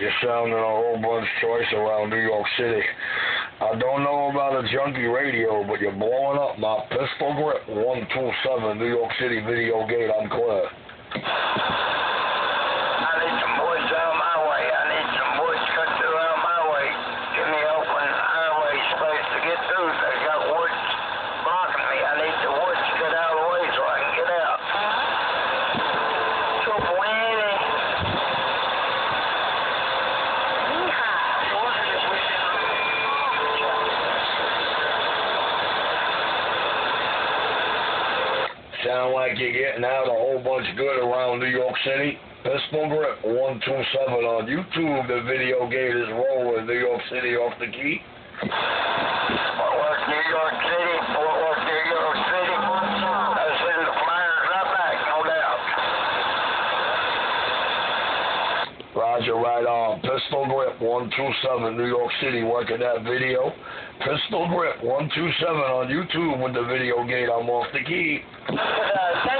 you're sounding a whole bunch choice around New York City. I don't know about a junkie radio, but you're blowing up my pistol grip 127 New York City video gate. I'm clear. Sound like you're getting out a whole bunch good around New York City. Pistol grip 127 on YouTube. The video gate is rolling. New York City off the key. Worth, New York City. Fort Worth, New York City. I send the flyers right back, no doubt. Roger, right on. Pistol grip 127 New York City. Working that video. Pistol grip 127 on YouTube with the video gate. I'm off the key.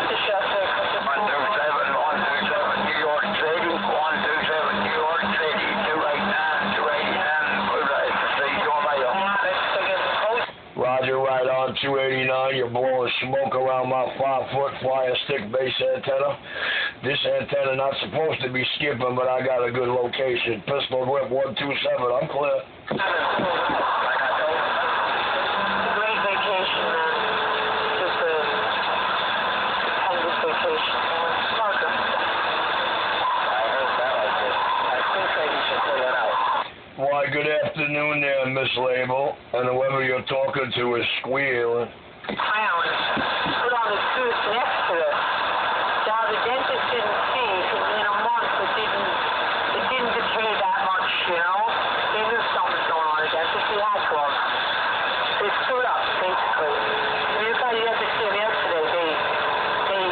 Right on 289. You're blowing smoke around my five foot fire stick base antenna. This antenna not supposed to be skipping, but I got a good location. Pistol grip 127. I'm clear. Like I told you. Great vacation, man. Just a stupendous vacation. Welcome. I heard that like this. I think that you should pull it out. Why, good afternoon there, Miss Label. And whoever you're talking to is squealing. Clown. Put on the tooth next to it. Now the dentist didn't see because in a month it didn't it didn't decay that much, you know. They knew something was going on. The dentist he had to him. They stood up basically. And you guys you had to see him yesterday. They they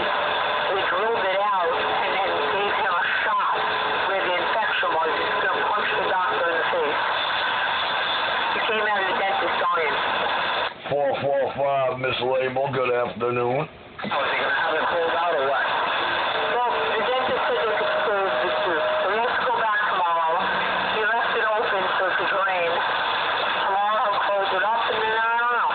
they drilled it out and then gave him a shot where the infection was. He was gonna punch the doctor in the face. He came out of the dentist dying. 445, Miss Label. Good afternoon. It pulled out or what? The go back tomorrow. Left it open so. Tomorrow he'll close it up, I don't know.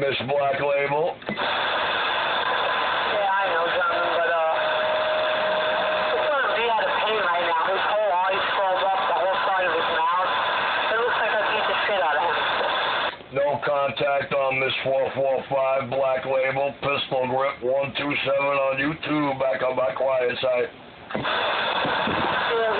Miss Black Label. Yeah, I know, John, but uh, it's gonna be out of pain right now. His whole eyes swelled up, the whole side of his mouth. It looks like I beat the shit out of him. No contact on this 445 Black Label. Pistol grip 127 on YouTube. Back on my quiet side. Yeah,